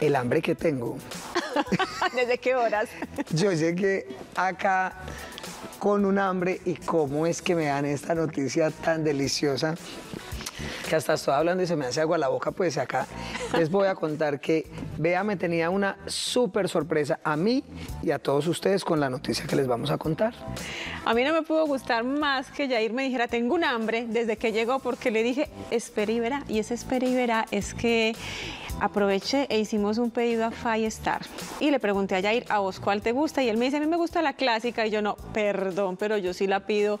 El hambre que tengo. ¿Desde qué horas? Yo llegué acá con un hambre y cómo es que me dan esta noticia tan deliciosa que hasta estoy hablando y se me hace agua la boca, pues acá les voy a contar que Bea me tenía una súper sorpresa a mí y a todos ustedes con la noticia que les vamos a contar. A mí no me pudo gustar más que Jair me dijera, tengo un hambre desde que llegó porque le dije, espera y verá. Y ese espera y verá es que aproveché e hicimos un pedido a Five Star. Y le pregunté a Jair, ¿a vos cuál te gusta? Y él me dice, a mí me gusta la clásica. Y yo no, perdón, pero yo sí la pido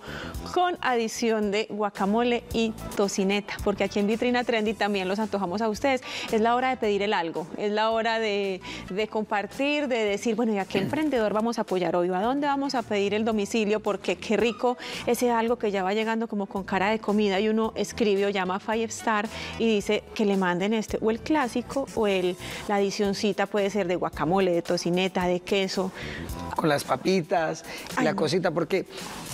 con adición de guacamole y tocineta, porque aquí en Vitrina Trendy también los antojamos a ustedes. Es la hora de pedir el algo, es la hora de, de compartir, de decir, bueno, ¿y a qué emprendedor vamos a apoyar hoy? ¿A dónde vamos a pedir el domicilio? Porque qué rico ese algo que ya va llegando como con cara de comida y uno escribe o llama a Five Star y dice que le manden este o el clásico o el, la adicioncita puede ser de guacamole, de tocineta, de queso. Con las papitas, Ay, la no. cosita, porque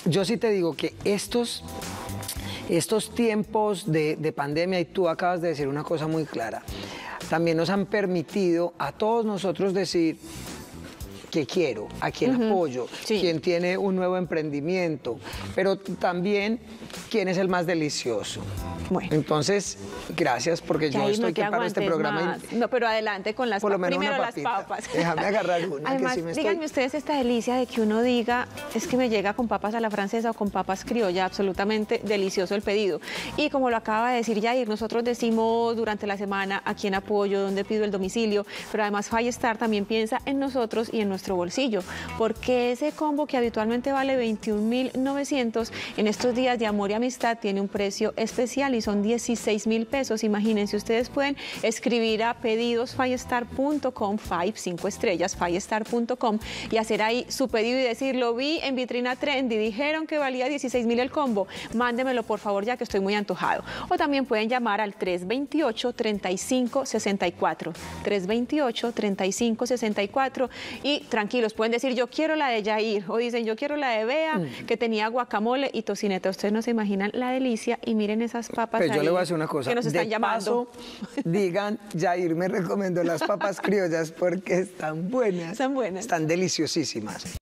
yo sí te digo que estos, estos tiempos de, de pandemia, y tú acabas de decir una cosa muy clara, también nos han permitido a todos nosotros decir qué quiero, a quién apoyo, Sí. quién tiene un nuevo emprendimiento, pero también quién es el más delicioso. Bueno. Entonces, gracias porque yo estoy no que paro este programa más. No, pero adelante con las Por lo menos Primero las papas. Déjame agarrar una, que Además, sí me estoy- díganme ustedes esta delicia de que uno diga, es que me llega con papas a la francesa o con papas criolla, absolutamente delicioso el pedido. Y como lo acaba de decir Jair, nosotros decimos durante la semana a quién apoyo, dónde pido el domicilio, pero además Star también piensa en nosotros y en nuestro bolsillo, porque ese combo que habitualmente vale 21.900, en estos días de amor y amistad tiene un precio especial y son 16 mil pesos. Imagínense, ustedes pueden escribir a pedidosfirestar.com, 5, 5 estrellas, firestar.com y hacer ahí su pedido y decir, lo vi en vitrina trendy, dijeron que valía 16 mil el combo, mándemelo por favor ya que estoy muy antojado. O también pueden llamar al 328-3564, 328-3564 y tranquilos, pueden decir yo quiero la de Yair o dicen yo quiero la de Bea mm. que tenía guacamole y tocineta. Ustedes no se imaginan la delicia y miren esas papas. Pues ahí yo le voy a decir una cosa. Que nos están llamando. Digan, Yair me recomendó las papas criollas porque están buenas. Están buenas. Están deliciosísimas.